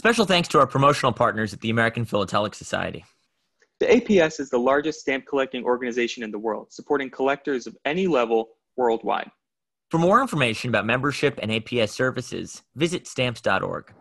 Special thanks to our promotional partners at the American Philatelic Society. The APS is the largest stamp collecting organization in the world, supporting collectors of any level worldwide. For more information about membership and APS services, visit stamps.org.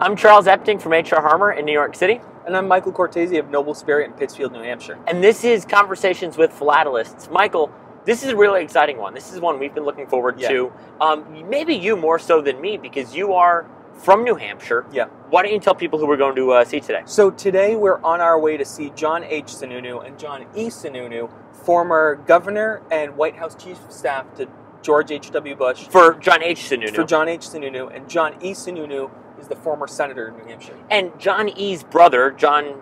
I'm Charles Epting from H.R. Harmer in New York City. And I'm Michael Cortese of Noble Spirit in Pittsfield, New Hampshire. And this is Conversations with Philatelists. Michael, this is a really exciting one. This is one we've been looking forward Yeah. to. Um, maybe you more so than me because you are from New Hampshire. Yeah. Why don't you tell people who we're going to uh, see today? So today we're on our way to see John H. Sununu and John E. Sununu, former governor and White House chief of staff to George H.W. Bush. For John H. Sununu. For John H. Sununu, and John E. Sununu is the former senator in New Hampshire. and John E.'s brother, John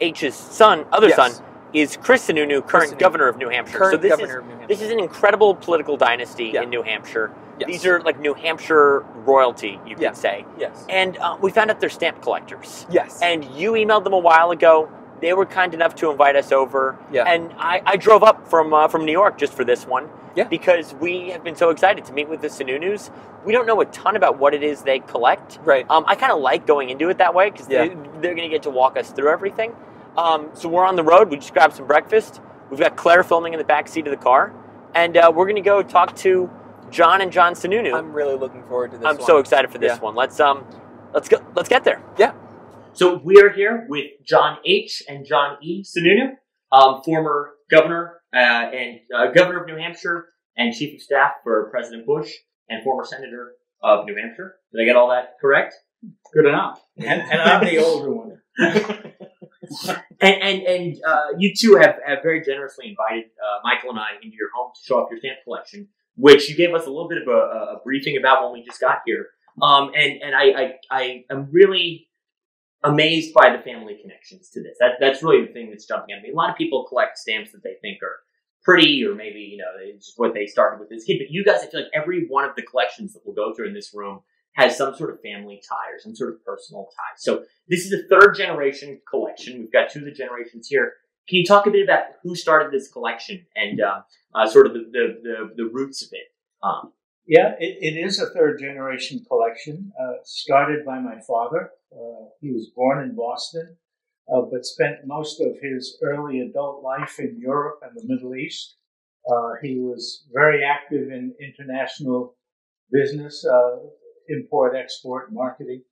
H.'s son, other Yes. son, is Chris Sununu, current Sununu. governor of New Hampshire. Current so this governor is of New Hampshire. this is an incredible political dynasty Yeah. in New Hampshire. Yes. These are like New Hampshire royalty, you Yeah. could say. yes. And uh, we found out they're stamp collectors. Yes. And you emailed them a while ago. They were kind enough to invite us over. Yeah. And I, I drove up from uh, from New York just for this one. Yeah. Because we have been so excited to meet with the Sununus. We don't know a ton about what it is they collect. right. Um, I kind of like going into it that way because Yeah. they, they're going to get to walk us through everything. Um, so we're on the road. We just grabbed some breakfast. We've got Claire filming in the back seat of the car, and uh, we're going to go talk to John and John Sununu. I'm really looking forward to this I'm one. so excited for this Yeah. one. Let's um, let's go. Let's get there. Yeah. So we are here with John H. and John E. Sununu, um, former governor uh, and uh, governor of New Hampshire and chief of staff for President Bush, and former senator of New Hampshire. Did I get all that correct? Good enough. And, and I'm the older one. and and, and uh, you two have, have very generously invited uh, Michael and I into your home to show off your stamp collection, which you gave us a little bit of a, a briefing about when we just got here. Um, and and I, I I am really amazed by the family connections to this. That that's really the thing that's jumping at me. A lot of people collect stamps that they think are pretty, or maybe you know it's just what they started with as a kid. But you guys, I feel like every one of the collections that we'll go through in this room has some sort of family tie or some sort of personal tie. So this is a third generation collection. We've got two of the generations here. Can you talk a bit about who started this collection and uh, uh, sort of the, the, the, the roots of it? Um, Yeah, it, it is a third generation collection, uh, started by my father. Uh, he was born in Boston, uh, but spent most of his early adult life in Europe and the Middle East. Uh, he was very active in international business, import, export, marketing.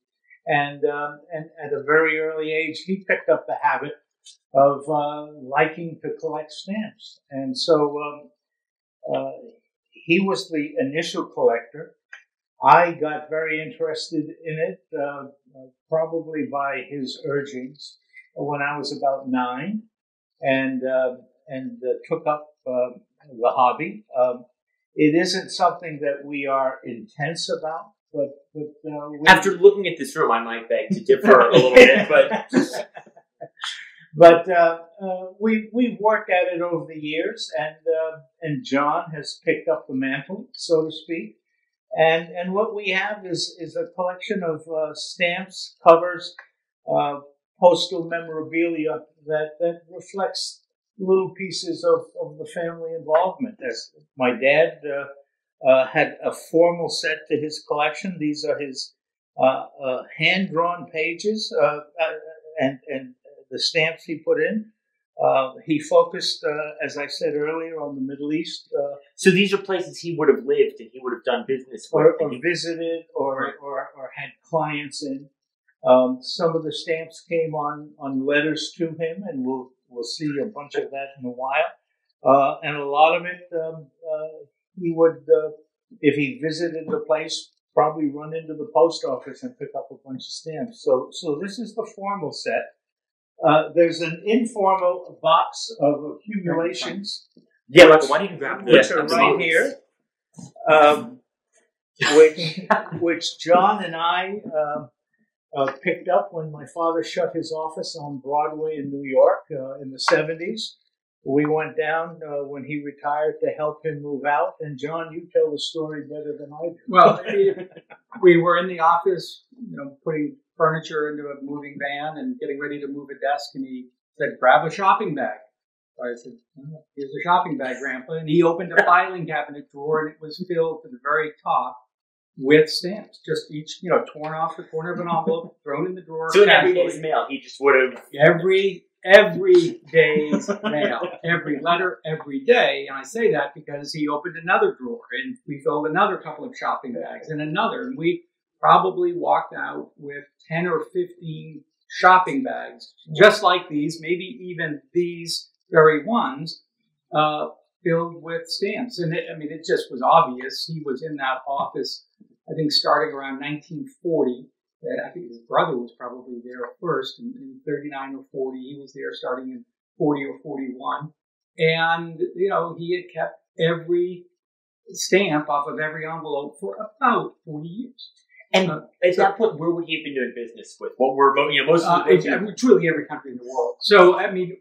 And, um, and at a very early age, he picked up the habit of uh, liking to collect stamps. And so um, uh, he was the initial collector. I got very interested in it, uh, probably by his urgings, when I was about nine, and uh, and uh, took up uh, the hobby. Um, it isn't something that we are intense about, but but uh, after looking at this room, I might beg to differ a little bit, but but uh, uh, we we've worked at it over the years, and uh, and John has picked up the mantle, so to speak. And and what we have is is a collection of uh, stamps, covers, uh, postal memorabilia that that reflects little pieces of, of the family involvement. As my dad uh, had a formal set to his collection. These are his uh, uh, hand drawn pages, uh, uh, and and the stamps he put in. Uh, he focused, uh, as I said earlier, on the Middle East, uh, so these are places he would have lived and he would have done business with. or, or he- visited, or, Right. or or had clients in. Um, some of the stamps came on on letters to him, and we'll we'll see a bunch of that in a while. Uh, and a lot of it, um, uh, he would, uh, if he visited the place, probably run into the post office and pick up a bunch of stamps. So, so this is the formal set. Uh, there's an informal box of accumulations, yeah, Michael, why don't you grab which this? are right here, um, which which John and I uh, uh, picked up when my father shut his office on Broadway in New York uh, in the 70s. We went down uh, when he retired to help him move out. And John, you tell the story better than I do. Well, we were in the office, you know, putting furniture into a moving van and getting ready to move a desk, and he said, "Grab a shopping bag." So I said, "Oh, "Here's a shopping bag, Grandpa." And he opened a filing cabinet drawer, and it was filled to the very top with stamps, just each you know torn off the corner of an envelope, thrown in the drawer. So in every casually. day's mail, he just would have. every every day's mail, every letter, every day. And I say that because he opened another drawer and we filled another couple of shopping bags and another, and we probably walked out with ten or fifteen shopping bags, just like these, maybe even these very ones, uh, filled with stamps. And it, I mean, it just was obvious. He was in that office, I think, starting around 1940 that I think his brother was probably there first in, in 39 or 40. He was there starting in 40 or 41. And, you know, he had kept every stamp off of every envelope for about 40 years. And Uh, at that point, where would he have been doing business with? What were you know most Uh, of the I truly every country in the world. So, I mean,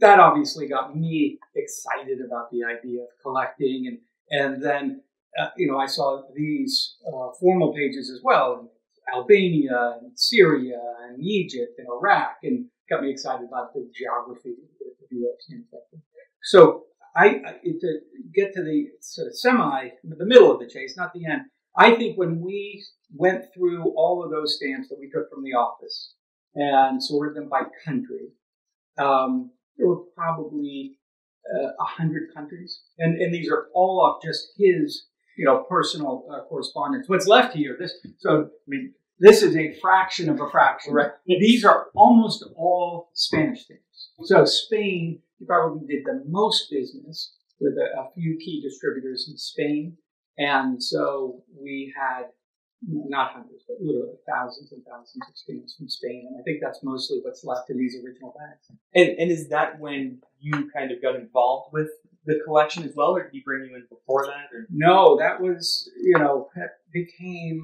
that obviously got me excited about the idea of collecting. And, and then, uh, you know, I saw these uh, formal pages as well Albania and Syria and Egypt and Iraq and got me excited about the geography of the U.S. So, I, to get to the sort of semi, the middle of the chase, not the end. I think when we went through all of those stamps that we took from the office and sorted them by country, um, there were probably uh, a hundred countries, and and these are all of just his, you know, personal uh, correspondence. What's left here, this so I mean, this is a fraction of a fraction. Right. These are almost all Spanish things. So Spain, probably did the most business with a, a few key distributors in Spain, and so we had not hundreds, but literally thousands and thousands of stamps from Spain, and I think that's mostly what's left in these original bags. And, and is that when you kind of got involved with the collection as well, or did he bring you in before that? Or No, that was you know that became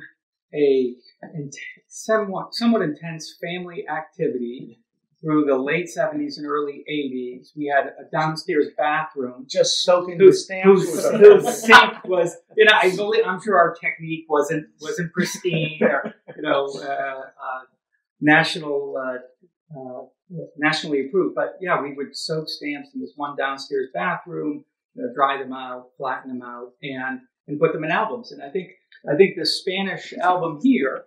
a int- somewhat somewhat intense family activity through the late seventies and early eighties. We had a downstairs bathroom Just soaking the whose, stamps whose, was whose sink was you know I believe I'm sure our technique wasn't wasn't pristine or you know uh, uh, national uh, nationally approved but yeah we would soak stamps in this one downstairs bathroom you know, dry them out flatten them out and and put them in albums. And I think I think the Spanish album here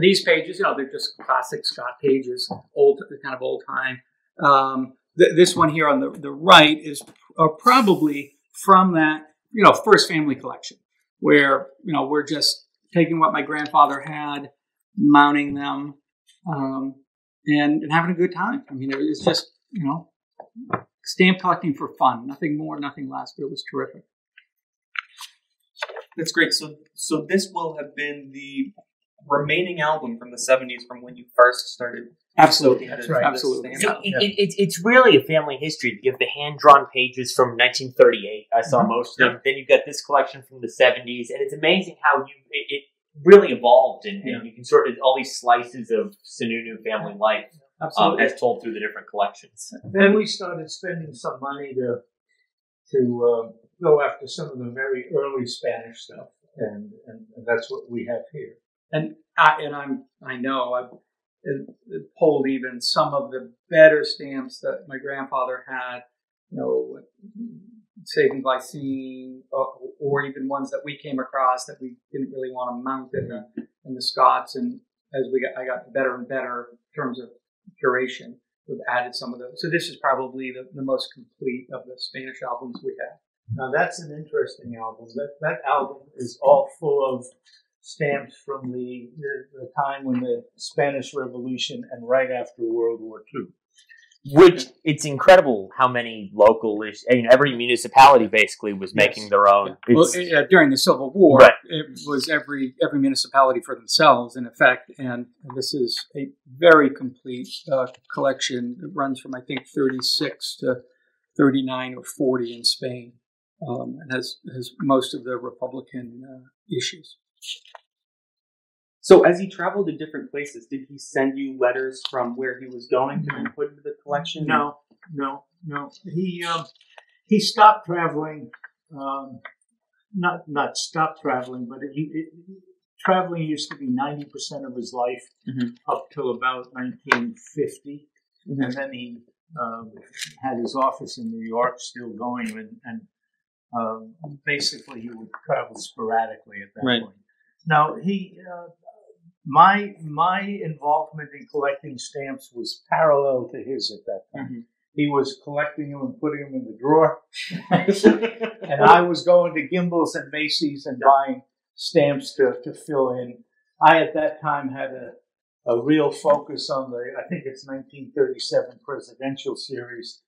these pages you know they're just classic Scott pages old kind of old time. Um, th- this one here on the, the right is uh, probably from that you know first family collection where you know we're just taking what my grandfather had mounting them um, and, and having a good time i mean it was just you know stamp collecting for fun nothing more nothing less but it was terrific That's great. So, so this will have been the remaining album from the '70s from when you first started. absolutely That's that's right. right absolutely Yeah. See, it, it, it's it's really a family history. You have the hand drawn pages from 1938. I saw Mhm. most of them. Then you've got this collection from the 70s, and it's amazing how you it, it really evolved, and, and you can sort of all these slices of Sununu family life um, as told through the different collections. Then we started spending some money to to uh, go after some of the very early Spanish stuff, and, and, and that's what we have here. and I, and I'm I know I've uh, pulled even some of the better stamps that my grandfather had, you know, saving glycine, or, or even ones that we came across that we didn't really want to mount in the in the Scotts. And as we got, I got better and better in terms of curation, we've added some of those. So this is probably the, the most complete of the Spanish albums we have. Now that's an interesting album. That that album is all full of stamps from the, the, the time when the Spanish Revolution and right after World War II. Which it's incredible how many local, know, every municipality basically was making Yes. their own. Well, uh, during the Civil War, Right. it was every every municipality for themselves, in effect. And this is a very complete uh, collection. It runs from I think 36 to 39 or 40 in Spain, um, and has has most of the Republican uh, issues. So, as he traveled to different places, did he send you letters from where he was going to then put into the collection? No, no, no. He um, he stopped traveling. Um, not not stopped traveling, but he, it, traveling used to be ninety percent of his life Mhm. up till about nineteen and then he um, had his office in New York still going, and, and Um, basically, he would travel sporadically at that Right. point. Now, he, uh, my my involvement in collecting stamps was parallel to his at that time. Mhm. He was collecting them and putting them in the drawer, and I was going to Gimbel's and Macy's and buying stamps to, to fill in. I at that time had a a real focus on the I think it's 1937 presidential series,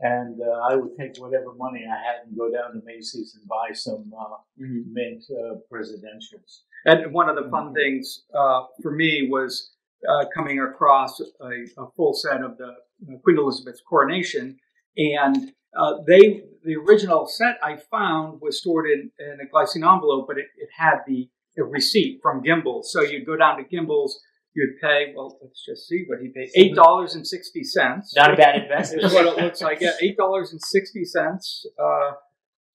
and uh, I would take whatever money I had and go down to Macy's and buy some uh, mint uh, presidentials. And one of the fun things uh, for me was uh, coming across a, a full set of the uh, Queen Elizabeth's coronation, and uh, they the original set I found was stored in, in a glycine envelope, but it, it had the, receipt from Gimbel's. So you'd go down to Gimbel's, you'd pay. Well, let's just see what he paid: eight dollars and sixty cents. Not a bad investment. is what it looks like. Yeah, eight dollars and sixty cents uh,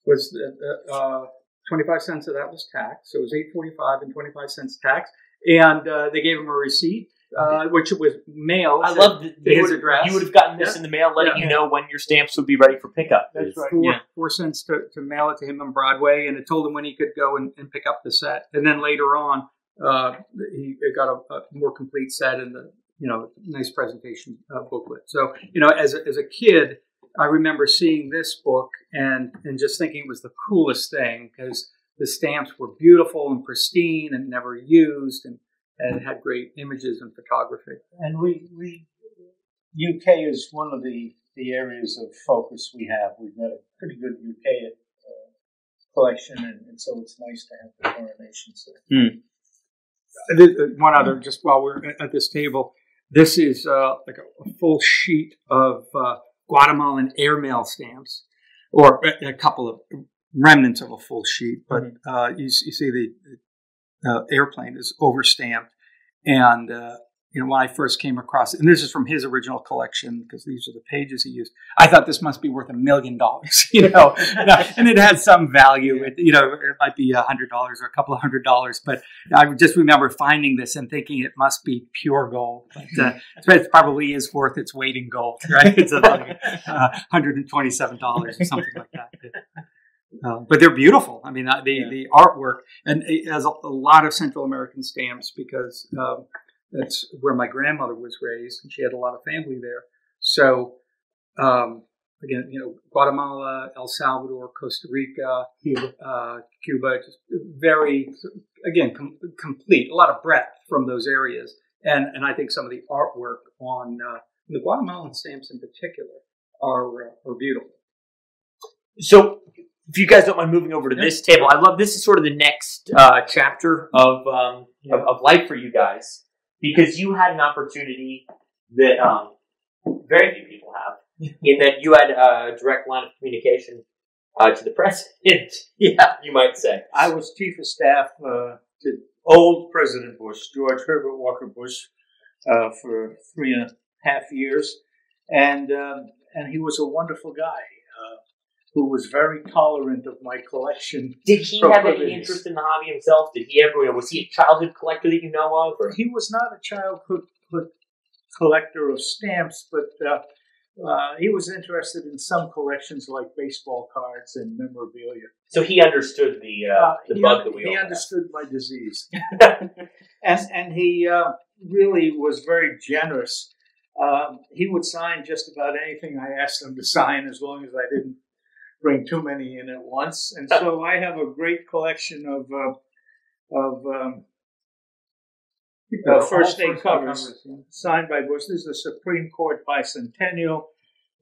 was the, the, uh, twenty-five cents of that was tax, so it was eight forty-five and twenty-five cents tax. And uh, they gave him a receipt, uh, which was mailed. I to- love that to his because address. you would have gotten this Yeah. in the mail, letting Yeah. you know when your stamps would be ready for pickup. That's right. four, Yeah. four cents to, to mail it to him on Broadway, and it told him when he could go and, and pick up the set. And then later on, uh, he got a, a more complete set and the you know nice presentation uh, booklet. So you know, as a, as a kid, I remember seeing this book and and just thinking it was the coolest thing because the stamps were beautiful and pristine and never used and and had great images and photography. And we, we UK is one of the, the areas of focus we have. We've got a pretty good UK uh, collection, and, and so it's nice to have the coronation set. Th- uh, One other, just while we're at this table, this is uh, like a, a full sheet of uh, Guatemalan airmail stamps, or a, couple of remnants of a full sheet. But uh, you, you see the uh, airplane is overstamped, and uh, you know when I first came across it, and this is from his original collection because these are the pages he used. I thought this must be worth a million dollars, you know, and, uh, and it had some value. It, you know, it might be a hundred dollars or a couple of hundred dollars, but I just remember finding this and thinking it must be pure gold. But, uh, it probably is worth its weight in gold, right? It's about uh, $127 or something like that. Uh, but they're beautiful. I mean, uh, the, Yeah. the artwork, and it has a, a lot of Central American stamps because um, that's where my grandmother was raised, and she had a lot of family there. So, um, again, you know, Guatemala, El Salvador, Costa Rica, uh, Cuba, just very, again, com- complete, a lot of breadth from those areas. And, and I think some of the artwork on uh, the Guatemalan stamps in particular are, uh, are beautiful. So, if you guys don't mind moving over to this table, I love this is sort of the next uh, chapter of, um, of of life for you guys because you had an opportunity that um, very few people have, in that you had a direct line of communication uh, to the president. yeah, you might say. I was chief of staff uh, to old President Bush, George Herbert Walker Bush, uh, for three and a half years, and um, and he was a wonderful guy who was very tolerant of my collection. Did he have any interest in the hobby himself? Did he ever? Was he a childhood collector that you know of? Or? He was not a childhood collector of stamps, but uh, uh, he was interested in some collections like baseball cards and memorabilia. So he understood the uh, the he, bug that we he understood my disease, and and he uh, really was very generous. Um, he would sign just about anything I asked him to sign, as long as I didn't bring too many in at once. And so I have a great collection of uh, of um, uh, first day covers signed by Bush. This is the Supreme Court bicentennial.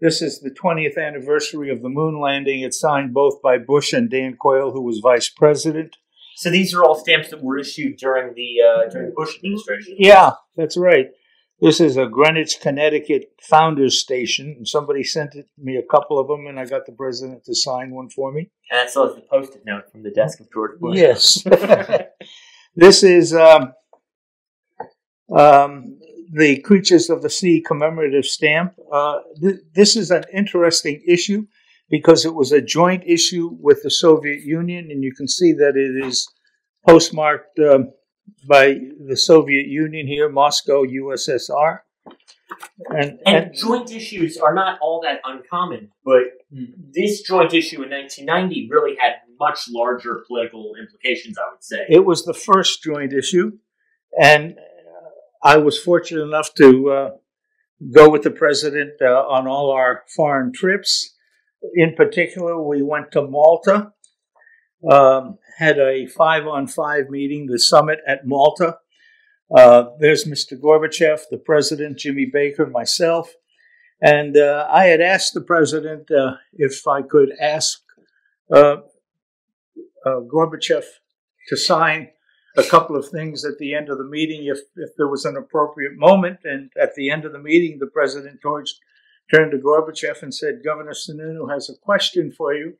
This is the 20th anniversary of the moon landing. It's signed both by Bush and Dan Quayle, who was vice president. So these are all stamps that were issued during the uh, during the Bush administration. Yeah, that's right. This is a Greenwich, Connecticut founders station. And somebody sent it, me a couple of them, and I got the president to sign one for me. And so it's the post-it note from the desk of George Bush. Yes. this is um, um, the Creatures of the Sea commemorative stamp. Uh, th- this is an interesting issue because it was a joint issue with the Soviet Union, and you can see that it is postmarked um, by the Soviet Union here, Moscow, USSR. And, And, and joint issues are not all that uncommon, but Hmm. this joint issue in 1990 really had much larger political implications, I would say. it was the first joint issue, and uh, I was fortunate enough to uh, go with the president uh, on all our foreign trips. In particular, we went to Malta, um, had a five on five meeting, the summit at Malta. Uh, there's Mr. Gorbachev, the president, Jimmy Baker, myself. And uh, I had asked the president uh, if I could ask uh, uh, Gorbachev to sign a couple of things at the end of the meeting if, if there was an appropriate moment. And at the end of the meeting, the president George turned to Gorbachev and said, Governor Sununu has a question for you.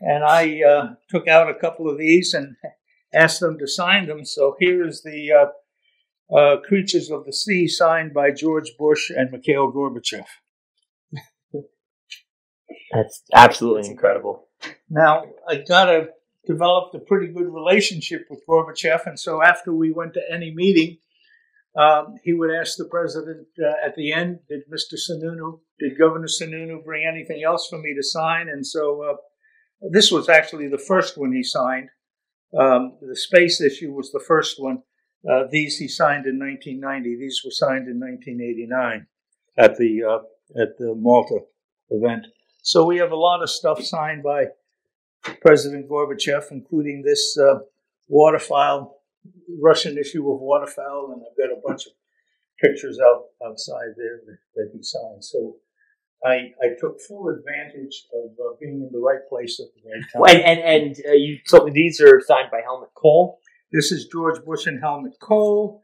And I uh, took out a couple of these and asked them to sign them. So here is the uh, uh, Creatures of the Sea signed by George Bush and Mikhail Gorbachev. That's absolutely incredible. Now, I got a developed a pretty good relationship with Gorbachev, and so after we went to any meeting, um, he would ask the president uh, at the end, "Did Mr. Sununu, did Governor Sununu bring anything else for me to sign?" And so uh, this was actually the first one he signed. Um, the space issue was the first one. Uh, these he signed in 1990. These were signed in 1989 at the uh, at the Malta event. So we have a lot of stuff signed by President Gorbachev, including this uh, waterfowl, Russian issue of waterfowl, and I've got a bunch of pictures out outside there that, that he signed. So I, I took full advantage of uh, being in the right place at the right time. And and, and uh, you told me these are signed by Helmut Kohl. This is George Bush and Helmut Kohl.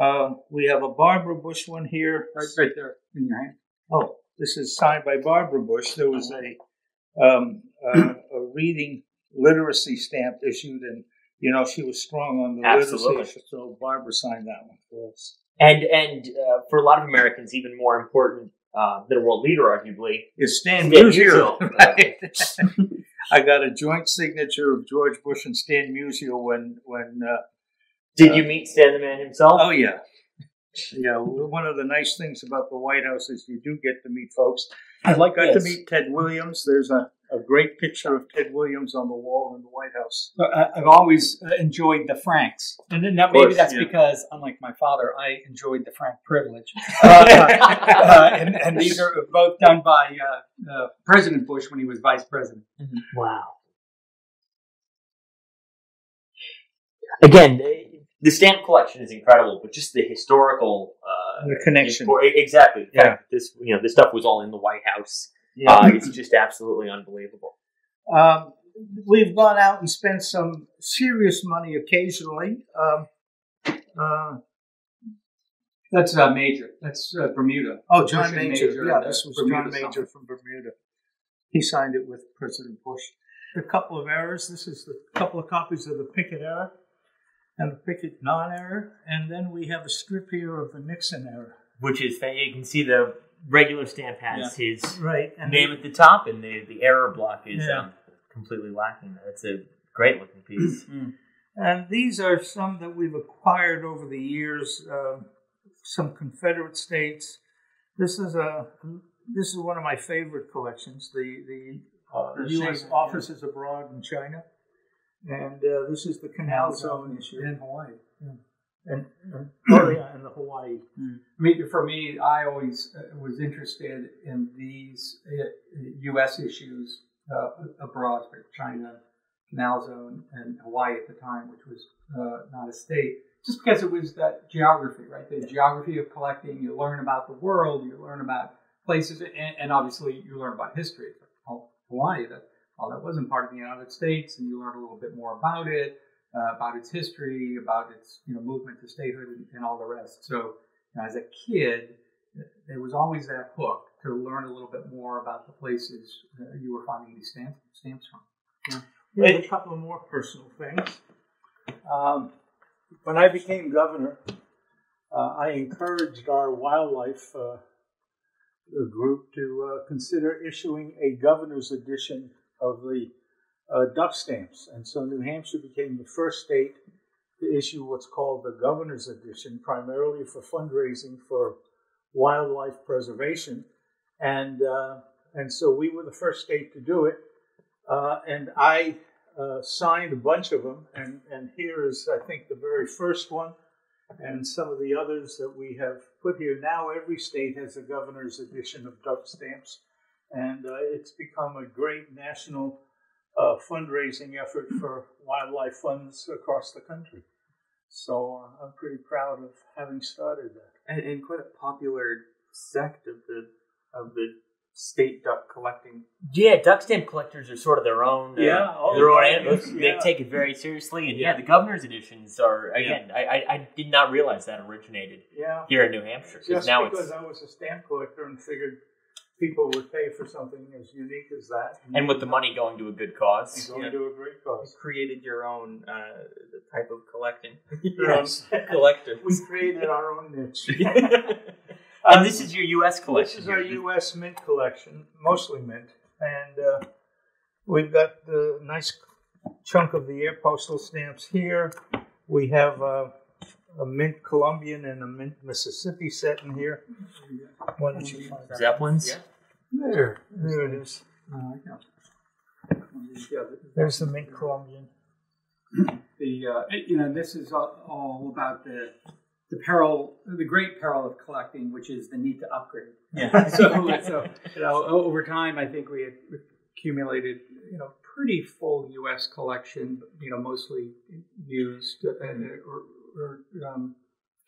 Uh, we have a Barbara Bush one here. Right, right there in your hand. Oh, this is signed by Barbara Bush. There was a um, uh, a reading literacy stamp issued, and you know she was strong on the Absolutely. literacy, so Barbara signed that one for us. And and uh, for a lot of Americans, even more important uh, than world leader, arguably. is Stan Musial. Right? I got a joint signature of George Bush and Stan Musial when when. Uh, Did Uh, you meet Stan the Man himself? oh yeah. Yeah, one of the nice things about the White House is you do get to meet folks. I like got to meet Ted Williams. There's a, a great picture of Ted Williams on the wall in the White House. I've always uh, enjoyed the Franks, and then that, maybe course, that's yeah. because, unlike my father, I enjoyed the Frank privilege. Uh, uh, and, and these are both done by uh, uh, President Bush when he was vice president. Wow. Again, the- the stamp collection is incredible, but just the historical uh, The connection. impor- exactly. Yeah. fact This you know this stuff was all in the White House. Yeah. Uh, it's just absolutely unbelievable. Um, we've gone out and spent some serious money occasionally. Um, uh, That's uh, Major. That's uh, Bermuda. oh, John Major. Major, Yeah, this was Bermuda John Major Summit. from Bermuda. He signed it with President Bush. A couple of errors. This is a couple of copies of the Pickett error and the Pickett non-error, and then we have a strip here of the Nixon error. Which is fa- you can see the regular stamp has his Right, and name at the top, and the the error block is Yeah. um, completely lacking. That's a great looking piece. And these are some that we've acquired over the years. Uh, some Confederate states. This is a this is one of my favorite collections. The the, uh, The U.S. Shanghai, offices abroad in China, and uh, this is the Canal Zone issue. in Hawaii. And, and oh yeah, and the Hawaii. I mean, for me, I always uh, was interested in these uh, U.S. issues uh, abroad, for China, Canal Zone, and Hawaii at the time, which was uh, not a state, just because it was that geography, right? The geography of collecting. You learn about the world, you learn about places, and, and obviously you learn about history. Oh, Hawaii, that well, that wasn't part of the United States, and you learn a little bit more about it uh, about its history, about its you know movement to statehood, and, and all the rest. So, you know, as a kid, there was always that hook to learn a little bit more about the places uh, you were finding these stamps, stamps from. Here's a couple of more personal things. Um, when I became governor, uh, I encouraged our wildlife uh, group to uh, consider issuing a governor's edition of the uh, duck stamps. And so New Hampshire became the first state to issue what's called the governor's edition, primarily for fundraising for wildlife preservation, and uh, and so we were the first state to do it. Uh, and I uh, signed a bunch of them, and and here is I think the very first one, and some of the others that we have put here. Now every state has a governor's edition of duck stamps, and uh, it's become a great national uh, fundraising effort for wildlife funds across the country. So uh, I'm pretty proud of having started that. and, and quite a popular sect of the of the state duck collecting. Yeah, duck stamp collectors are sort of their own. Uh, Yeah, oh, their own animals. yeah. They take it very seriously, and yeah, Yeah. the governor's editions are again. I, I I did not realize that originated Yeah. here in New Hampshire. 'cause Just now because it's I was a stamp collector and figured people would pay for something as unique as that. and with the money going to a good cause. It's going Yeah. to a great You cause. created your own uh, type of collecting. Your yes. collector. we created our own niche. and this is your U.S. collection. This is our. U.S. mint collection, mostly mint, and uh, we've got the nice chunk of the air postal stamps here. We have uh, a mint Columbian and a mint Mississippi set in here. Why don't you find that? Zeppelins. Yeah. There, there it is. Yeah. Yeah, the- There's the mint Columbian. the uh, you know this is all, all about the the peril, the great peril of collecting, which is the need to upgrade. Yeah. so, so you know, over time, I think we accumulated you know pretty full U.S. collection, you know, mostly used uh, or, or um,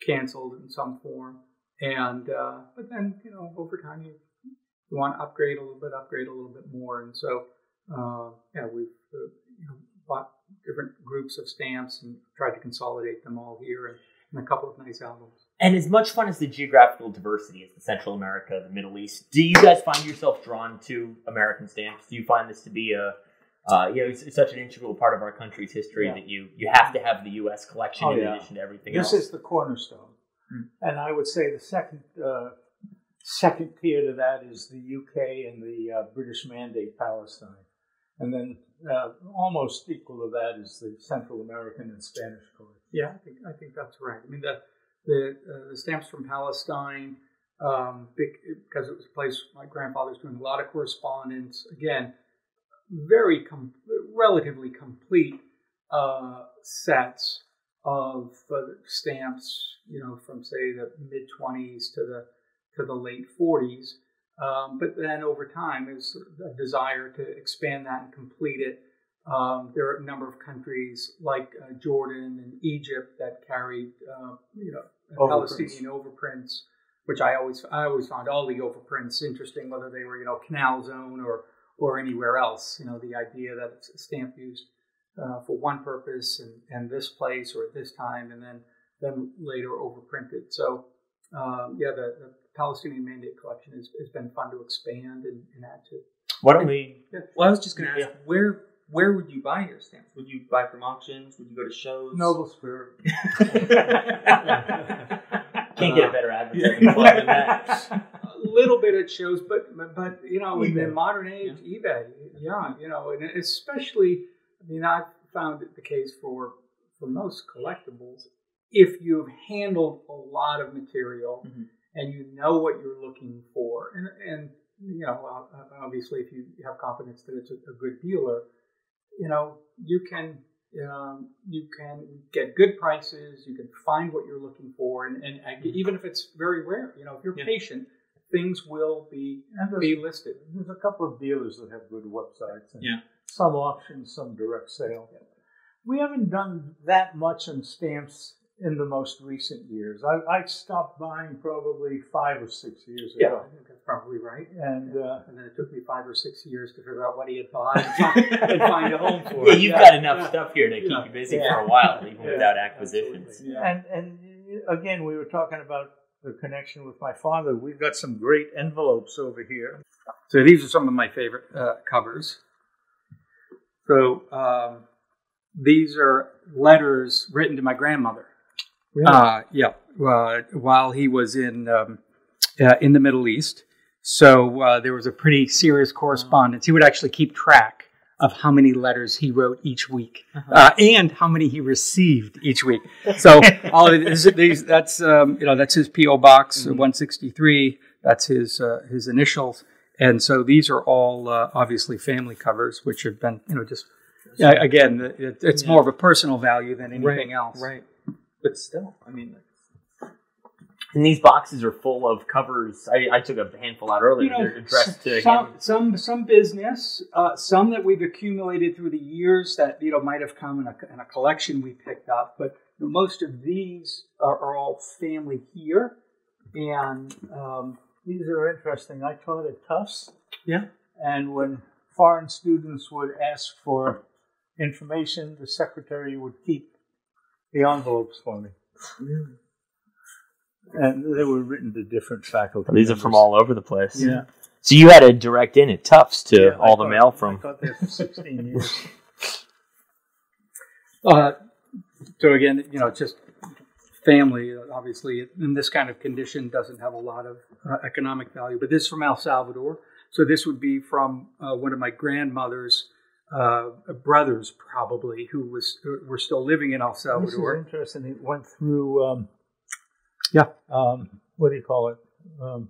canceled in some form, and uh, but then you know over time you you want to upgrade a little bit, upgrade a little bit more, and so uh, yeah, we've uh, you know, bought different groups of stamps and tried to consolidate them all here and, and a couple of nice albums. And as much fun as the geographical diversity as the Central America, the Middle East, do you guys find yourself drawn to American stamps? Do you find this to be a uh, you know, it's, it's such an integral part of our country's history Yeah. that you you have to have the U.S. collection Oh, in yeah. addition to everything This else. is the cornerstone, Hmm. and I would say the second uh, second tier to that is the UK and the uh, British Mandate Palestine, and then uh, almost equal to that is the Central American and Spanish collection. Yeah, I think I think that's right. I mean the the, uh, the stamps from Palestine, um, because it was a place my grandfather's doing a lot of correspondence. Again, very com- relatively complete uh, sets of uh, stamps. You know, from say the mid twenties to the to the late forties. Um, but then over time is a desire to expand that and complete it. Um, there are a number of countries like uh, Jordan and Egypt that carried, uh, you know, Overprints. Palestinian overprints, which I always I always found all the overprints interesting, whether they were you know Canal Zone or or anywhere else. You know, the idea that it's a stamp used uh, for one purpose and, and this place or at this time, and then then later overprinted. So um, yeah, the, the Palestinian Mandate collection has, has been fun to expand and, and add to. Why don't we? Well, I was just going to ask, Yeah. where where would you buy your stamps? Would you buy from auctions? Would you go to shows? Noble Spirit. Can't get a better advertising plug than that. a little bit it shows, but but you know, in the modern age, eBay, yeah, you know, and especially, I mean, I've found it the case for for most collectibles. If you've handled a lot of material Mhm. and you know what you're looking for, and and you know, obviously, if you have confidence that it's a, good dealer, you know, you can. Um, you can get good prices. You can find what you're looking for, and, and uh, even if it's very rare, you know, if you're Yeah. patient, things will be be listed. there's a couple of dealers that have good websites. And Yeah. Some auctions, some direct sale. We haven't done that much on stamps in the most recent years. I, I stopped buying probably five or six years Yeah, ago. I think that's probably right. And uh, And then it took me five or six years to figure out what he had bought and find, and find a home for Yeah, it. you've got enough yeah. stuff here to keep you busy Yeah. for a while, even Yeah. without acquisitions. Yeah. And and again, we were talking about the connection with my father. We've got some great envelopes over here. So these are some of my favorite uh, covers. So um, these are letters written to my grandmother. Uh, yeah, uh, while he was in um, uh, in the Middle East. So uh, there was a pretty serious correspondence. He would actually keep track of how many letters he wrote each week uh, and how many he received each week. So all of these, these that's um, you know that's his PO box 163. That's his uh, his initials, and so these are all uh, obviously family covers, which have been you know just yeah, again it, it's more of a personal value than anything else. Right. But still, I mean, And these boxes are full of covers. I, I took a handful out earlier. You know, They're addressed to some, him. some some business, uh, some that we've accumulated through the years that you know might have come in a, in a collection we picked up, but most of these are, are all family here, and um, These are interesting. I taught at Tufts. Yeah. And when foreign students would ask for information, the secretary would keep the envelopes for me. And they were written to different faculty. These are from all over the place. Yeah. So you had a direct in at Tufts to Yeah, I all the taught- mail I from. taught there for 16 years. uh, so again, you know, just family. uh, Obviously, in this kind of condition, doesn't have a lot of uh, economic value. But this is from El Salvador, so this would be from uh, one of my grandmother's uh, brothers, probably, who was who were still living in El Salvador. This is Salvador. interesting. It went through, um, Yeah. um, what do you call it? Um,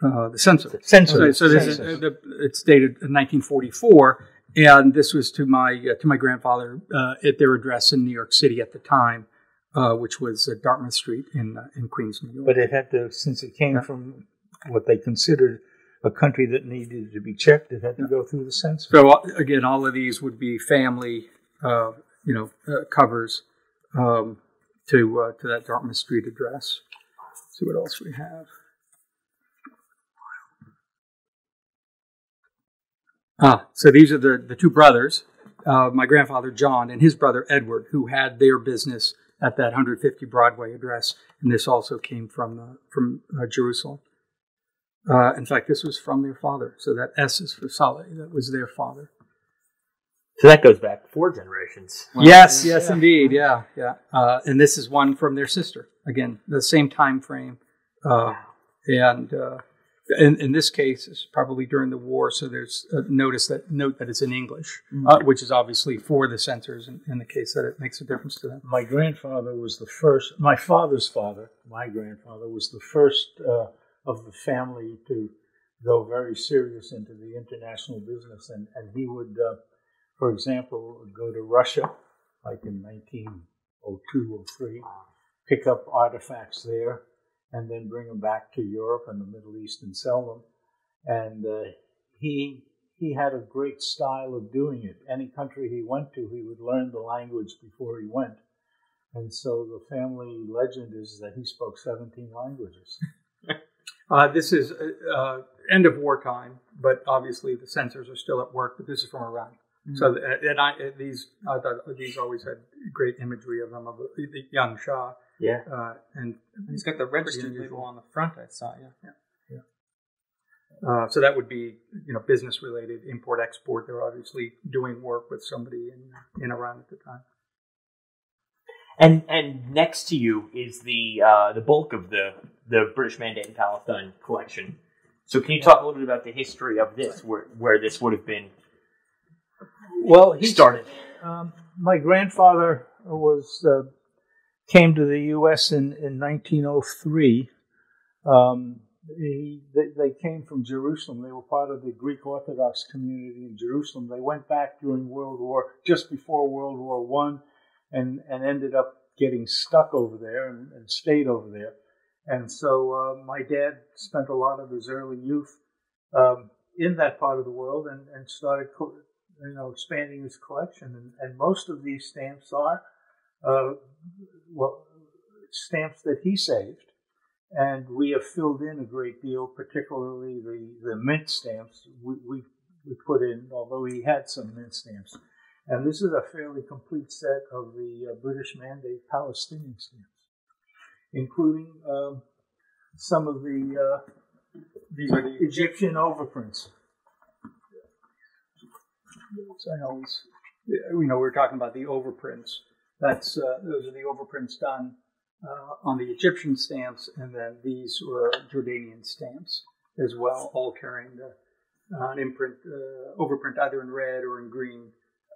Uh, the census. census. So, so this is uh, the, it's dated 1944, and this was to my uh, to my grandfather uh, at their address in New York City at the time, uh, which was uh, Dartmouth Street in uh, in Queens, New York. But it had to, since it came Yeah. from what they considered a country that needed to be checked, it had to go through the census. so again, all of these would be family, uh, you know, uh, covers um, to uh, to that Dartmouth Street address. see what else we have. Ah, so these are the, the two brothers, uh, my grandfather John and his brother Edward, who had their business at that 150 Broadway address, and this also came from uh, from uh, Jerusalem. Uh, in fact, this was from their father, so that S is for Saleh. That was their father. So that goes back four generations. yes, yes, indeed, yeah, yeah. Uh, and this is one from their sister. Again, the same time frame, uh, and uh, in, in this case, it's probably during the war. So there's a notice that note that it's in English, uh, which is obviously for the censors. In, in the case that it makes a difference to them. My grandfather was the first, my father's father, my grandfather, was the first uh, of the family to go very serious into the international business. And, and he would, uh, for example, go to Russia, like in 1902 or 03, pick up artifacts there, and then bring them back to Europe and the Middle East and sell them. And uh, he he had a great style of doing it. Any country he went to, he would learn the language before he went. And so the family legend is that he spoke 17 languages. Uh, this is uh, uh, end of wartime, but obviously the censors are still at work. But this is from Iran. So uh, and I, uh, these I thought these always had great imagery of them of the, the young Shah. Yeah. Uh, and And he's got the registered unusual. label on the front. I saw. Yeah. Uh, so that would be, you know, business related, import export. They're obviously doing work with somebody in in Iran at the time. And and next to you is the uh, the bulk of the the British Mandate in Palestine collection. So can you talk a little bit about the history of this, where where this would have been Well, he started? Um, my grandfather was uh, came to the U.S. in, in 1903. Um, he, they, they came from Jerusalem. They were part of the Greek Orthodox community in Jerusalem. They went back during World War, just before World War One, and and ended up getting stuck over there and, and stayed over there. And so uh, my dad spent a lot of his early youth um, in that part of the world and, and started co- you know, expanding his collection. And, and most of these stamps are, uh, well, stamps that he saved. And we have filled in a great deal, particularly the, the mint stamps we, we, we put in, although he had some mint stamps. And this is a fairly complete set of the uh, British Mandate Palestinian stamps, including um, some of the uh, the Egyptian overprints. You know, we were talking about the overprints. That's uh, those are the overprints done uh, on the Egyptian stamps, and then these were Jordanian stamps as well, all carrying the uh, an imprint, uh, overprint either in red or in green,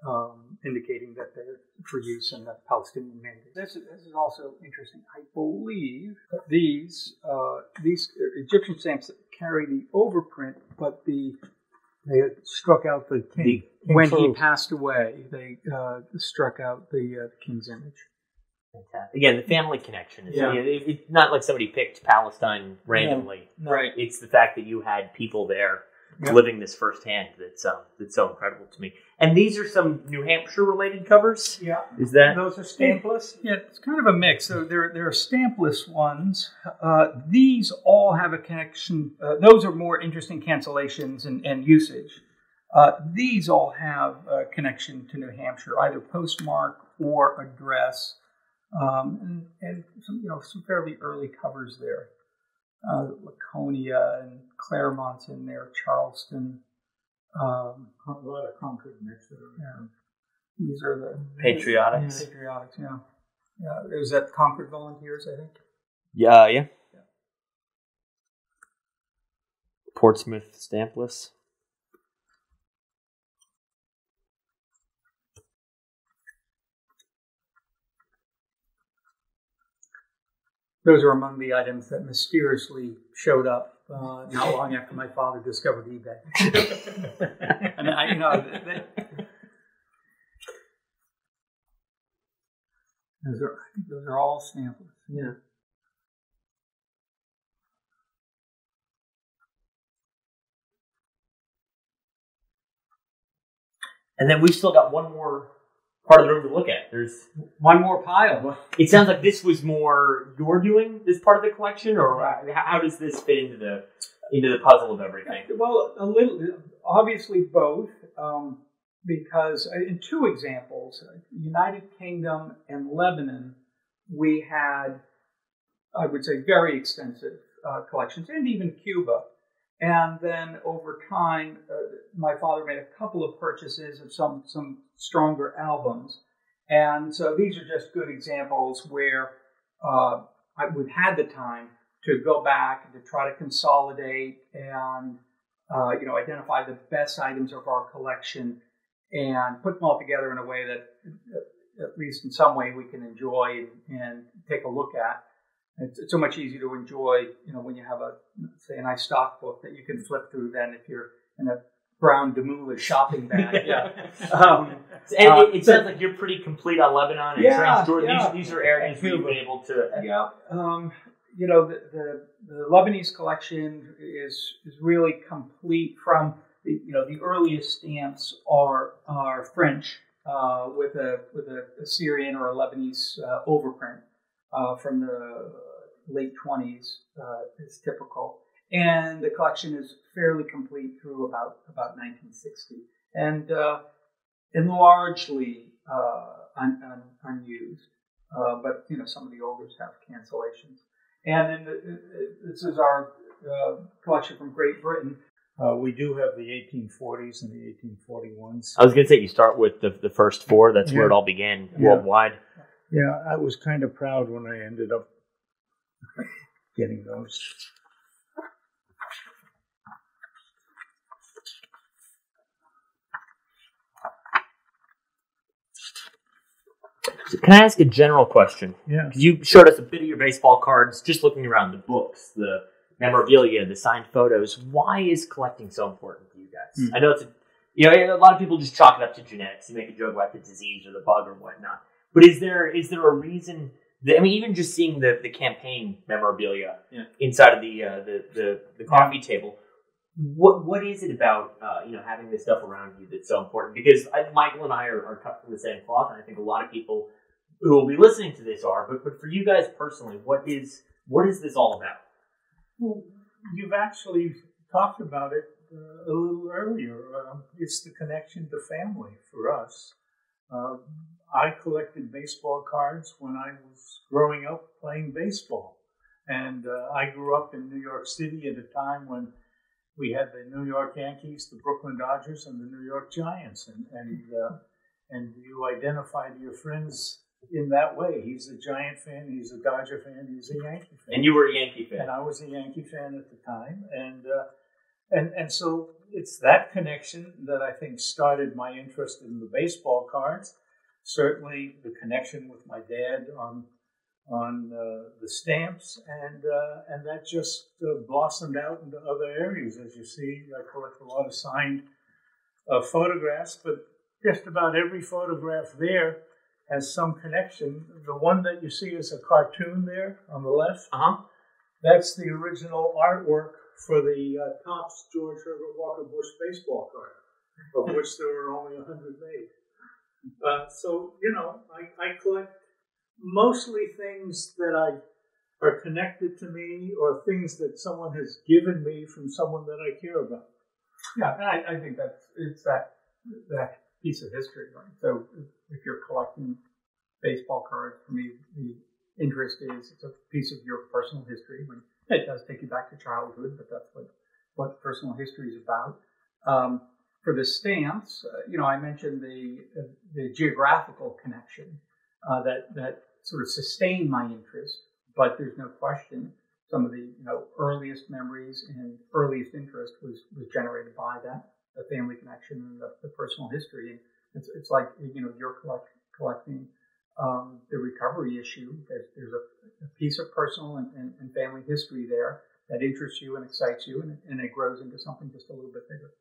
um, indicating that they're for use in the Palestinian mandate. This is, this is also interesting. I believe these uh, these Egyptian stamps carry the overprint, but the they struck out the king. The- when he passed away, they uh, struck out the uh, king's image. Fantastic. Again, the family connection. Is, Yeah. it- it's not like somebody picked Palestine randomly. Right. It's the fact that you had people there Yep. living this firsthand that's um, that's so incredible to me. And these are some New Hampshire related covers. Yeah. Is that Those are stampless. Yeah, it's kind of a mix. So there, there are stampless ones. Uh, these all have a connection. Uh, those are more interesting cancellations and, and usage. Uh, these all have a connection to New Hampshire, either postmark or address, um, and, and some, you know, some fairly early covers there. Uh, Laconia and Claremont's in there, Charleston. Um, A lot of Concord and Exeter. yeah. These are the Patriotics. Yeah, patriotics, yeah. Yeah, it was at Concord Volunteers, I think. Yeah, yeah. Portsmouth stampless. Those are among the items that mysteriously showed up uh, not long after my father discovered eBay. and I, you know, th- th- those are those are all stampless. Yeah. And then we've still got one more part of the room to look at. There's. One more pile. It sounds like this was more you're doing this part of the collection, or how how does this fit into the into the puzzle of everything? Well, a little, obviously both, um, because uh, in two examples, uh, United Kingdom and Lebanon, we had, I would say, very extensive uh, collections, and even Cuba. And then over time, uh, my father made a couple of purchases of some some stronger albums, and so these are just good examples where uh, I, we've had the time to go back and to try to consolidate and uh, you know identify the best items of our collection and put them all together in a way that uh, at least in some way we can enjoy and, and take a look at. It's, it's so much easier to enjoy, you know, when you have a say a nice stock book that you can flip through than if you're in a brown Demoulas shopping bag. yeah. Um, And Uh, it, it sounds like you're pretty complete on Lebanon and Yeah, Transjordan. yeah. These, these are areas where you've been able to. yeah, um, you know, the, the, the Lebanese collection is is really complete. From the you know the earliest stamps are are French uh, with a with a, a Syrian or a Lebanese uh, overprint uh, from the late twenties uh, is typical, and the collection is fairly complete through about about 1960, and uh, and largely uh, un, un, unused. Uh, but you know some of the olders have cancellations. And then the, uh, this is our uh, collection from Great Britain. Uh, we do have the 1840s and the 1841s. I was going to say you start with the, the first four. That's where it all began Yeah. worldwide. Yeah, I was kind of proud when I ended up getting those. So can I ask a general question? Yeah. You showed us a bit of your baseball cards, just looking around the books, the memorabilia, the signed photos. Why is collecting so important to you guys? Hmm. I know it's a, you know a lot of people just chalk it up to genetics and make a joke about the disease or the bug or whatnot. But is there is there a reason? That, I mean, even just seeing the, the campaign memorabilia Yeah. inside of the, uh, the the the coffee table. What what is it about uh, you know having this stuff around you that's so important? Because I, Michael and I are, are cut from the same cloth, and I think a lot of people who will be listening to this are. But but for you guys personally, what is what is this all about? Well, you've actually talked about it uh, a little earlier. Um, it's the connection to family for us. Um, I collected baseball cards when I was growing up playing baseball. And uh, I grew up in New York City at a time when we had the New York Yankees, the Brooklyn Dodgers, and the New York Giants. And, and, uh, and you identified your friends in that way. He's a Giant fan, he's a Dodger fan, he's a Yankee fan And you were a Yankee fan. and I was a Yankee fan at the time, and uh, and and so it's that connection that I think started my interest in the baseball cards. Certainly, the connection with my dad on on uh, the stamps, and uh, and that just uh, blossomed out into other areas. As you see, I collect a lot of signed uh, photographs, but just about every photograph there has some connection. The one that you see is a cartoon there on the left. Uh huh. That's the original artwork for the uh, Topps George Herbert Walker Bush baseball card, of which there were only 100 made. Uh, so, you know, I, I collect mostly things that I are connected to me or things that someone has given me from someone that I care about. Yeah, I, I think that's it's that that piece of history, right? So if you're collecting baseball cards, for me, the interest is it's a piece of your personal history. When it does take you back to childhood, but that's what what personal history is about. Um, for the stamps, uh, you know, I mentioned the uh, the geographical connection uh, that that sort of sustained my interest, but there's no question some of the you know earliest memories and earliest interest was was generated by that the family connection and the, the personal history. And it's, it's like you know you're collect, collecting um, the recovery issue. There's, there's a, a, piece of personal and, and, and, family history there that interests you and excites you, and, and it grows into something just a little bit bigger.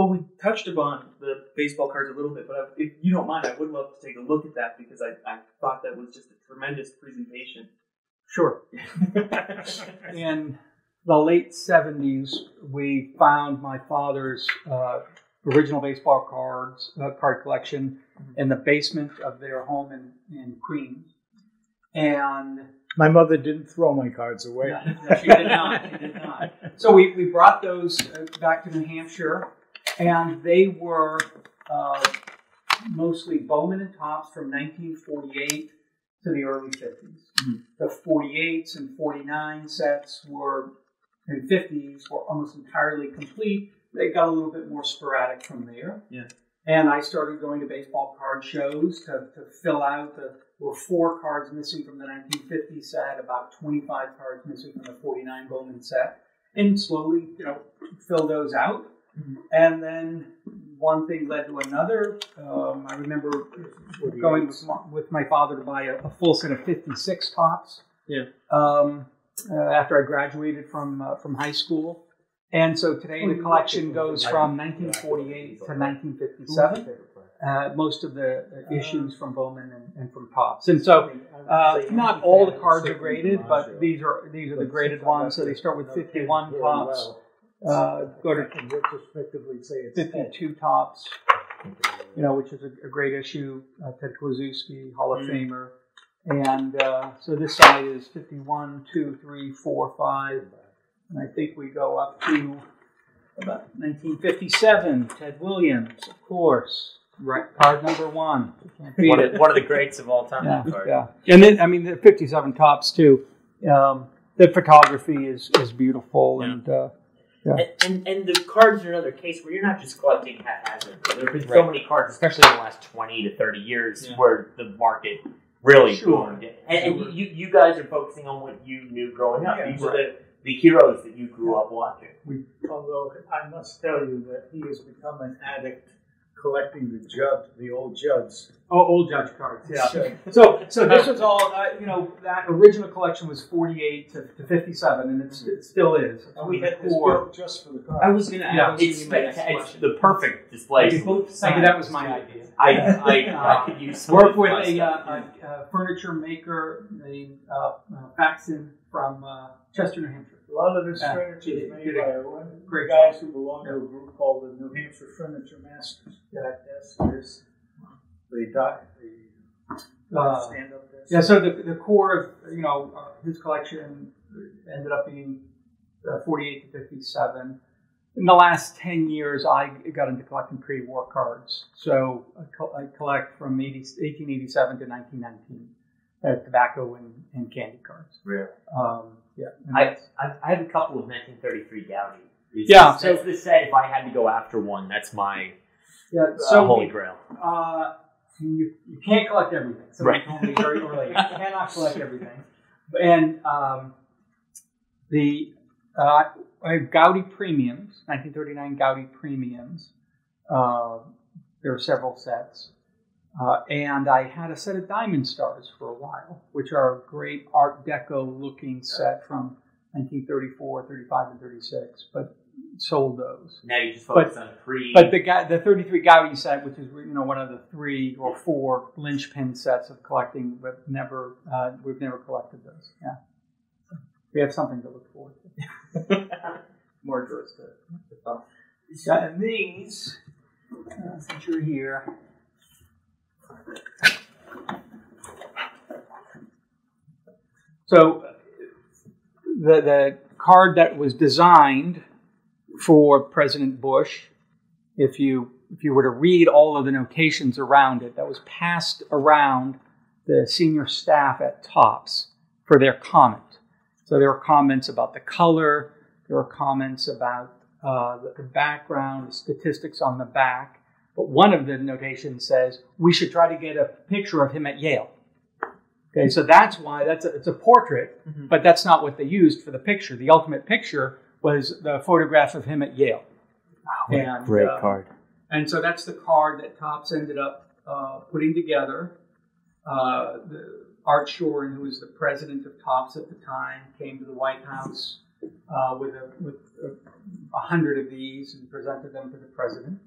Well, we touched upon the baseball cards a little bit, but if you don't mind, I would love to take a look at that because I, I thought that was just a tremendous presentation. Sure. in the late 70s, we found my father's uh, original baseball cards uh, card collection in the basement of their home in, in Queens. And my mother didn't throw my cards away. No, she did not. She did not. So we, we brought those uh, back to New Hampshire, and they were uh, mostly Bowman and Topps from 1948 to the early 50s. Mm-hmm. The 48s and 49 sets were, and 50s were almost entirely complete. They got a little bit more sporadic from there. Yeah. And I started going to baseball card shows to, to fill out the. There were four cards missing from the 1950 set, about 25 cards missing from the 49 Bowman set, and slowly, you know, fill those out. And then one thing led to another. Um, I remember going with my, with my, father to buy a, a, full set of 56 Topps. Yeah. Um, uh, after I graduated from uh, from high school, and so today the collection goes from 1948 to 1957. Uh, most of the uh, issues from Bowman and, and from Topps, and so uh, not all the cards are graded, but these are these are the graded ones. So they start with 51 Topps uh, go to retrospectively say it's 52 Topps, you know, which is a, a great issue. Uh, Ted Kluszewski, Hall of mm. Famer. And uh, so this side is 51, 2, 3, 4, 5. And I think we go up to about 1957. Ted Williams, of course. Right, card number one. One of, one of, the greats of all time. Yeah, yeah. And then, I mean, the 57 Topps, too. Um, the photography is, is beautiful. Yeah. And, uh, yeah. And, and, and the cards are another case where you're not just collecting haphazard. There have been right. so many cards, especially in the last twenty to thirty years, yeah. where the market really sure. boomed. And, and you you guys are focusing on what you knew growing up. Yeah, These right. are the the heroes that you grew up watching. We, although I must tell you that he has become an addict collecting the Judd, the old Judds. Oh, old Judge cards. Yeah. so, so this was all. Uh, you know, that original collection was forty-eight to, to fifty-seven, and it still is. And we had this built just for the cards. I was going to. Yeah, it's, it's the perfect display. Thank you. That was my idea. I, I, uh, I could use work with a, uh, a, a, furniture maker named uh, Faxon from uh, Chester, New Hampshire. A lot of this furniture is made by one great guys who belong to a group called the New Hampshire Furniture Masters. That desk is the dock, the uh, stand up desk. Yeah, so the, the core of you know uh, his collection ended up being uh, 48 to 57. In the last 10 years, I got into collecting pre-war cards. So I, co- I collect from 80, 1887 to 1919 uh, tobacco and, and candy cards. Really? Um, yeah. I, I, I have a couple of 1933 Goudey. yeah. So that's the set. If I had to go after one, that's my yeah. Uh, so holy grail. Uh, you, you can't collect everything. So right. told me very early. You cannot collect everything. And um, the uh, I have Goudey premiums, 1939 Goudey premiums. Uh, there are several sets. Uh, and I had a set of diamond stars for a while, which are a great Art Deco looking set from 1934, 35, and 36, but sold those. Now you just focus on pre. But the Ga- the 33 Goudey set, which is you know one of the three or four linchpin sets of collecting, but never uh, we've never collected those. Yeah, we have something to look forward to. More drawers to, to thumb. So, and these, uh, since you're here. So, the, the card that was designed for President Bush, if you if you were to read all of the notations around it, that was passed around the senior staff at Topps for their comment. So there were comments about the color, there were comments about uh, the, the background, the statistics on the back. But one of the notations says we should try to get a picture of him at Yale. Okay, so that's why that's a, it's a portrait, Mhm. but that's not what they used for the picture. The ultimate picture was the photograph of him at Yale. and, Great uh, card. and so that's the card that Topps ended up uh, putting together. Uh, the Art Shorin, who was the president of Topps at the time, came to the White House uh, with a, with a hundred of these and presented them to the president.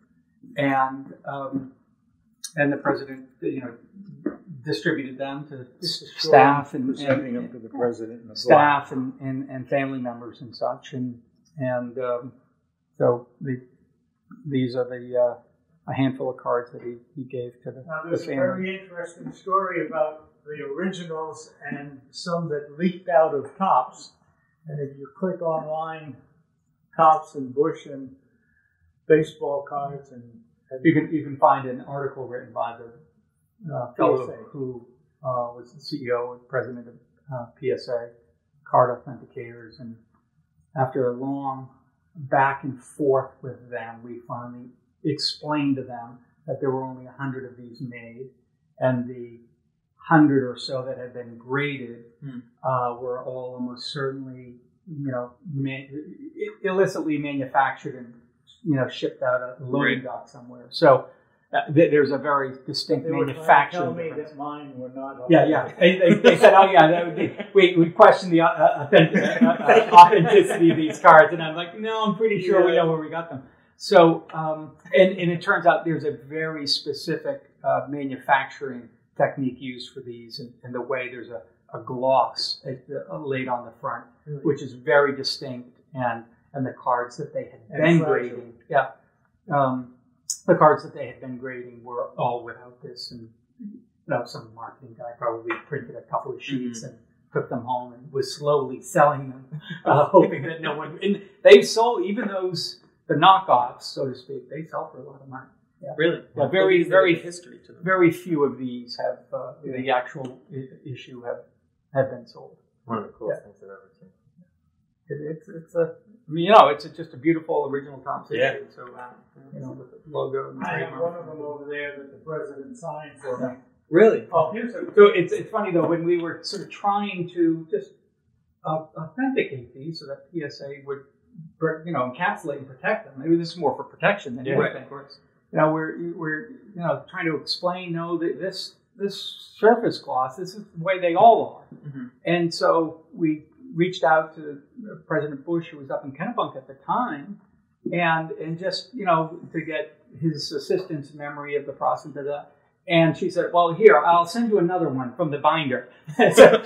And um, and the president, you know, distributed them to staff and, presenting them to the president and the staff and, and, and family members and such. And and um, so the, these are the uh, a handful of cards that he, he gave to the, Now, the there's a family. very interesting story about the originals and some that leaked out of Topps. And if you click online, Topps and Bush and baseball cards and, You can you can find an article written by the uh, fellow PSA. who uh, was the CEO and president of uh, PSA, card authenticators, and after a long back and forth with them, we finally explained to them that there were only a hundred of these made, and the hundred or so that had been graded Hmm. uh, were all almost certainly, you know, man- illicitly manufactured and you know shipped out a loading Right. dock somewhere. So uh, th- there's a very distinct they were trying to manufacturing tell me difference. that mine were not. Yeah, yeah. They, they, they said, oh yeah, that would be, we we questioned the uh, uh, authentic, uh, uh, authenticity of these cards, and I'm like, no, I'm pretty sure we know where we got them. So, um, and and it turns out there's a very specific uh, manufacturing technique used for these, and, and the way there's a, a gloss at the, uh, laid on the front, which is very distinct, and and the cards that they had And been fragile. grading, yeah. Um, the cards that they had been grading were all without this, and you know, some marketing guy probably printed a couple of sheets and took them home and was slowly selling them, uh, hoping that no one. And they sold even those the knockoffs, so to speak. They sell for a lot of money. Yeah. Really? Yeah, very, very- history to them. Very few of these have uh, the actual I- issue have have been sold. One of the coolest things I've ever seen. It, it's it's a. I mean, you know, it's just a beautiful original Topps issue. Yeah. So uh, you know, with the logo and the I have one of them over there that the president signed for me. Really? Oh, here's a So it's, it's funny though when we were sort of trying to just uh, authenticate these so that PSA would you know encapsulate and protect them. Maybe this is more for protection than Yeah, anything. of course. You know we're we're you know trying to explain no that this this surface gloss this is the way they all are. Mhm. And so we reached out to President Bush who was up in Kennebunk at the time and and just you know to get his assistant's memory of the process of that. And she said, "Well, here I'll send you another one from the binder." so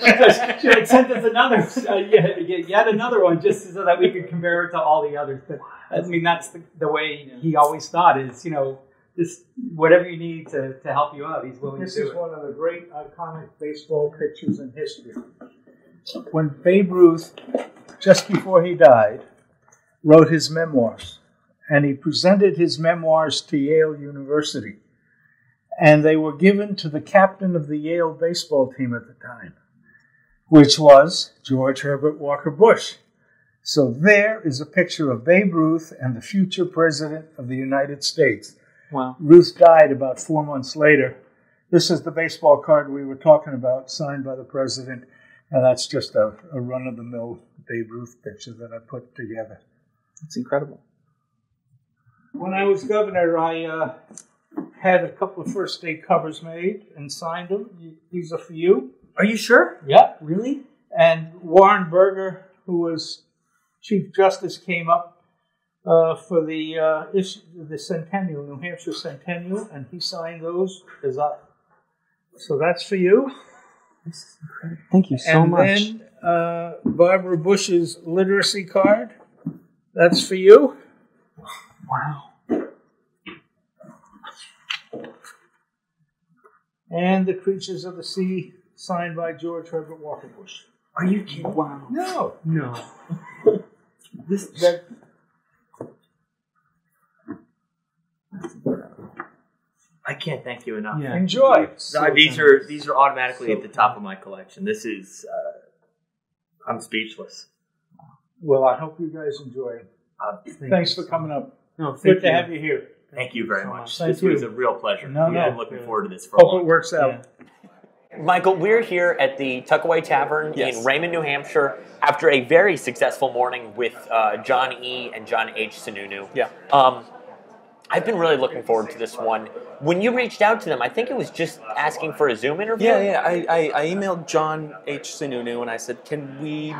she had sent us another, uh, yet, yet another one, just so that we could compare it to all the others. But I mean, that's the, the way he always thought is, you know, just whatever you need to, to help you out, he's willing This to do this is it. one of the great iconic baseball pictures in history. When Babe Ruth, just before he died, wrote his memoirs, and he presented his memoirs to Yale University, and they were given to the captain of the Yale baseball team at the time, which was George Herbert Walker Bush. So there is a picture of Babe Ruth and the future president of the United States. Wow. Ruth died about four months later. This is the baseball card we were talking about, signed by the president, and that's just a, a run of the mill Babe Ruth picture that I put together. It's incredible. When I was governor, I uh, had a couple of first day covers made and signed them. You- These are for you. Are you sure? Yeah. Really? And Warren Burger, who was Chief Justice, came up uh, for the uh, issue, the centennial, New Hampshire centennial, and he signed those as I. So that's for you. Thank you so and much. then uh, Barbara Bush's literacy card. That's for you. wow. And the Creatures of the Sea, signed by George Herbert Walker Bush. Are you kidding? Wow. No. No. this that. I can't thank you enough. Yeah. Enjoy. Uh, these are these are automatically at the top of my collection. This is uh, I'm speechless. Well, I hope you guys enjoy it. Uh, Thanks for coming up. No, Good to have you here. Thank you very so much. much. Thank this was you. a real pleasure. No, yeah, no. I'm looking forward to this for a Hope long it works out. Michael, we're here at the Tuckaway Tavern Yes. in Raymond, New Hampshire, after a very successful morning with uh, John E. and John H. Sununu. Yeah. Um, I've been really looking forward to this one. When you reached out to them, I think it was just asking for a Zoom interview. Yeah, yeah. I, I, I emailed John H. Sununu and I said, "Can we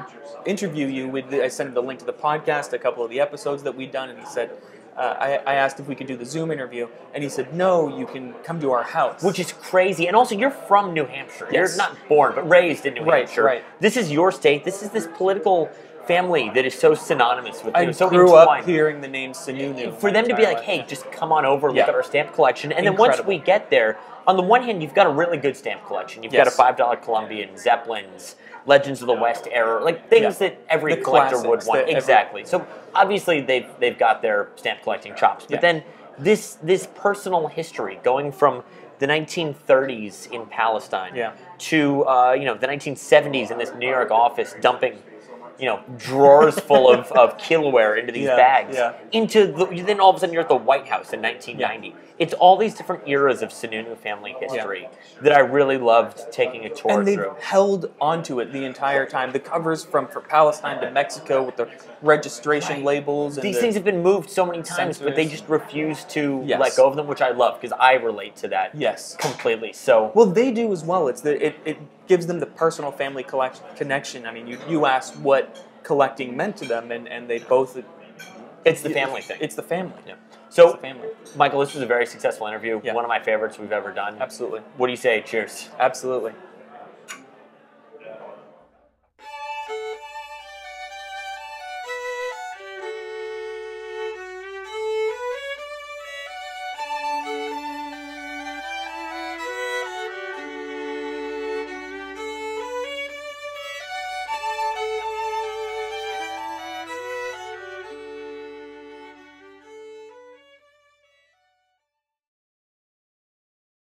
interview you?" With the, I sent him the link to the podcast, a couple of the episodes that we'd done, and he said, uh, I, "I asked if we could do the Zoom interview, and he said, "No, you can come to our house." Which is crazy. And also, you're from New Hampshire. Yes. You're not born, but raised in New Right, Hampshire. right. This is your state. This is this political family that is so synonymous with I you, so grew up hearing the name Sununu. for them to be like, life. hey, just come on over, Yeah. look at our stamp collection. And then once we get there, on the one hand, you've got a really good stamp collection. You've Yes. got a $5 Columbian, Zeppelins, Legends of the West era, like things Yeah. that every The collector would want. every- exactly. So obviously they've they've got their stamp collecting chops. But Yeah. then this this personal history going from the 1930s in Palestine Yeah. to uh, you know the 1970s in this New York office dumping you know drawers full of, of kiloware into these Yeah, bags yeah. into the, then all of a sudden you're at the White House in 1990. It's all these different eras of Sununu family history that I really loved taking a tour and they've through. held onto it the entire time. The covers from for Palestine to Mexico with the registration Right. labels. And These the- things have been moved so many times, but they just refuse to Yes. let go of them, which I love because I relate to that yes. completely. So Well, they do as well. It's the it, it gives them the personal family collect, connection. I mean, you you asked what collecting meant to them, and, and they both. it's the family thing. It's the family. Yeah. It's So, the family. Michael, this was a very successful interview. Yeah. One of my favorites we've ever done. Absolutely. What do you say? Cheers. Absolutely.